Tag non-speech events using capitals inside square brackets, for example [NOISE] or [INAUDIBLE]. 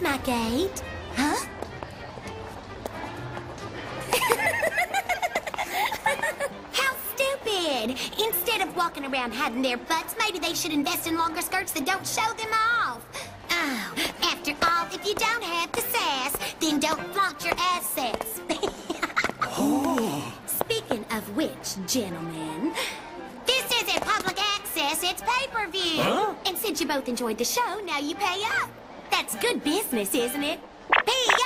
Gate. Huh? [LAUGHS] How stupid! Instead of walking around hiding their butts, maybe they should invest in longer skirts that don't show them off. Oh, after all, if you don't have the sass, then don't flaunt your assets. [LAUGHS] Speaking of which, gentlemen, this isn't public access, it's pay-per-view. Huh? And since you both enjoyed the show, now you pay up. That's good business, isn't it? Pay